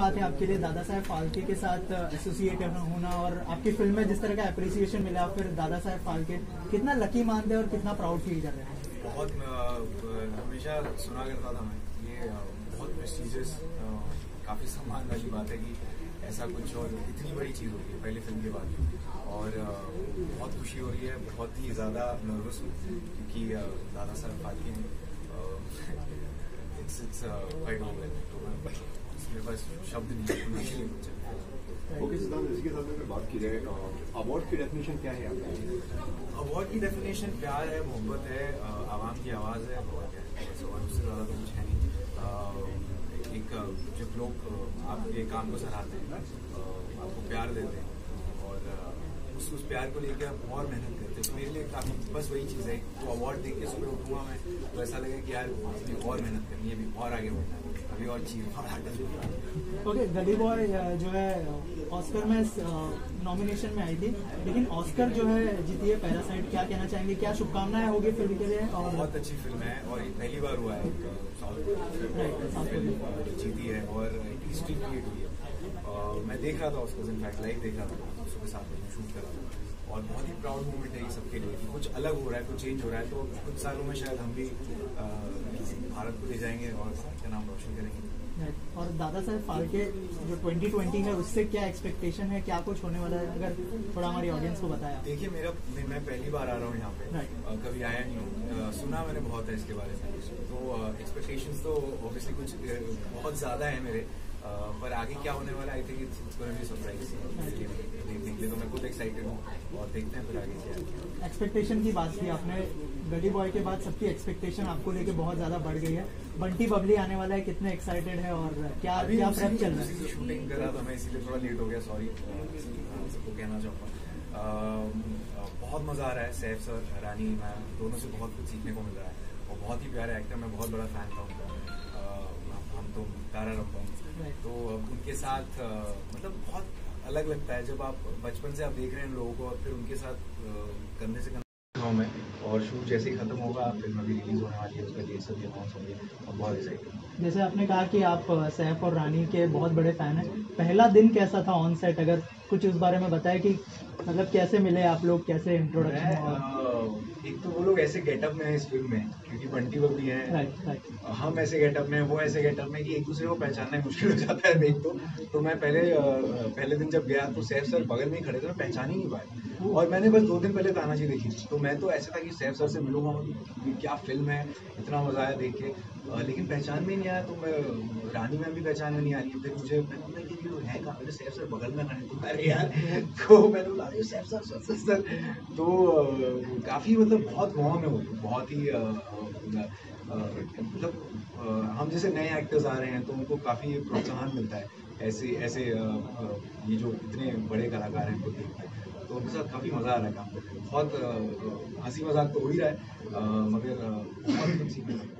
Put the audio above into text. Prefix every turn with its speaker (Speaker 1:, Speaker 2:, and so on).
Speaker 1: बात है आपके लिए दादा साहेब फाल्के के साथ एसोसिएट होना और आपकी फ़िल्म में जिस तरह का अप्रिसिएशन मिला, फिर दादा साहेब फाल्के, कितना लकी मानते हैं और कितना प्राउड फील कर रहे हैं?
Speaker 2: बहुत हमेशा सुना करता था मैं, ये बहुत प्रेस्टिजियस काफ़ी सम्मान वाली बात है कि ऐसा कुछ और इतनी बड़ी चीज़ होती है पहली फ़िल्म के बाद। और बहुत खुशी हो रही है, बहुत ही ज़्यादा नर्वस हूँ, क्योंकि Dada Saheb Phalke it's it's quite तो मैं मेरे पास शब्द नहीं
Speaker 3: ओके सिद्धांत इसी के साथ में बात की जाए अवार्ड की डेफिनेशन क्या है आपकी
Speaker 2: अवार्ड की डेफिनेशन प्यार है मोहब्बत है आवाम की आवाज़ है और क्या है उससे ज़्यादा तो कुछ है नहीं एक जब लोग आपके काम को सराहते हैं आपको प्यार देते हैं और उस उस प्यार को लेकर आप और मेहनत करते हैं तो मेरे लिए काफ़ी बस वही चीज़ है तो अवार्ड देख के सुबह उठूँगा मैं तो ऐसा लगे कि यार अभी और मेहनत करनी है अभी और आगे बढ़ना है
Speaker 1: ओके गली बॉय जो है ऑस्कर में नॉमिनेशन में आई थी लेकिन ऑस्कर जो है जीती है पैरासाइट क्या कहना चाहेंगे? क्या शुभकामनाएँ होगी फ़िल्म के लिए? और
Speaker 2: बहुत अच्छी फ़िल्म है और पहली बार हुआ है जो जीती है और हिस्ट्री क्रिएट हुई है। मैं देख रहा था उसको इनफैक्ट लाइव देख रहा था सात बजे शूट कर रहा था। और बहुत ही प्राउड मूवमेंट है ये सबके लिए कि कुछ अलग हो रहा है कुछ चेंज हो रहा है तो कुछ सालों में शायद हम भी भारत को ले जाएँगे और का नाम रोशन करेंगे।
Speaker 1: और दादा साहब फाल्के जो 2020 है उससे क्या एक्सपेक्टेशन है क्या कुछ होने वाला है? अगर थोड़ा हमारी ऑडियंस को बताया।
Speaker 2: देखिए मेरा मैं मैं पहली बार आ रहा हूँ यहाँ पे. अ, कभी आया नहीं हूँ। सुना मैंने बहुत है इसके बारे में। तो एक्सपेक्टेशंस तो ऑब्वियसली कुछ बहुत ज़्यादा है मेरे। पर आगे क्या होने वाला I think it's gonna be surprise के तो मैं खुद एक्साइटेड हूँ और देखते हैं फिर आगे क्या
Speaker 1: एक्सपेक्टेशन की बात की आपने। गली बॉय के बाद सबकी एक्सपेक्टेशन आपको लेके बहुत ज़्यादा बढ़ गई है। बंटी बबली आने वाला है कितने एक्साइटेड है और क्या
Speaker 2: अभी
Speaker 1: क्या प्रेप चल रहा है?
Speaker 2: शूटिंग कर रहा था मैं इसीलिए थोड़ा लेट हो गया सॉरी सबको कहना चाहूँगा। बहुत मज़ा आ रहा है सैफ सर रानी मैम दोनों से बहुत कुछ सीखने को मिल रहा है। और बहुत ही प्यारे एक्टर मैं बहुत बड़ा फ़ैन था उनका। हम तो तारा रंपम
Speaker 1: Right.
Speaker 2: तो अब उनके साथ मतलब बहुत अलग लगता है जब आप बचपन से आप देख रहे हैं लोगों को और फिर उनके साथ कंधे से कंधे हूँ मैं। और शूट जैसे ही खत्म होगा फ़िल्म अभी रिलीज़ होने वाली है उसका डेट सभी अनाउंस होंगे। और बहुत एक्साइटेड
Speaker 1: जैसे आपने कहा कि आप सैफ और रानी के बहुत बड़े फ़ैन हैं। पहला दिन कैसा था ऑन सेट अगर कुछ उस बारे में बताए कि मतलब कैसे मिले आप लोग कैसे इंट्रोडक्शन
Speaker 2: एक तो वो लोग ऐसे गेटअप में है इस फ़िल्म में क्योंकि बंटी बबली है। हम ऐसे गेटअप में वो ऐसे गेटअप में कि एक दूसरे को पहचानना मुश्किल हो जाता है देख तो। तो मैं पहले पहले दिन जब गया तो सैफ सर बगल में ही खड़े थे मैं पहचान ही नहीं पाया। और मैंने बस दो दिन पहले तानाजी देखी तो मैं तो ऐसा था कि सैफ सर से मिलूँगा क्या फ़िल्म है इतना मज़ा आया देख के। लेकिन पहचान में नहीं आया तो मैं रानी मैम भी पहचान में नहीं आ रही फिर मुझे मैंने कि ये है कहाँ मेरे सैफ सर बगल में खड़े तो अरे यार तो मैंने बोला Saif sir sir sir sir. तो काफ़ी मतलब बहुत गाँव में होती लोग, बहुत ही अ, मतलब हम जैसे नए एक्टर्स आ रहे हैं तो उनको काफ़ी प्रोत्साहन मिलता है ऐसे ऐसे ये जो इतने बड़े कलाकार हैं उनको देखते हैं तो उनके साथ काफ़ी मज़ा आ रहा है काम करके बहुत हँसी मज़ाक तो हो ही रहा है मगर बहुत कुछ सीखने।